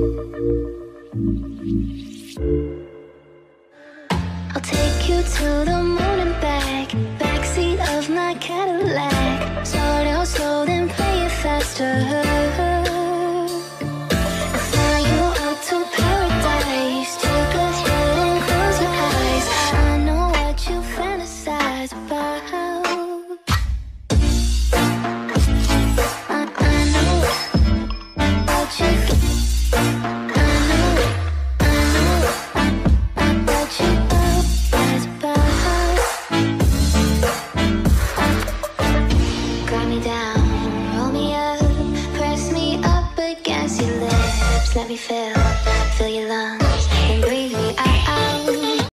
I'll take you to the moon and back, backseat of my Cadillac. Slow, then play it faster. roll me up, press me up against your lips. Let me feel, feel your lungs.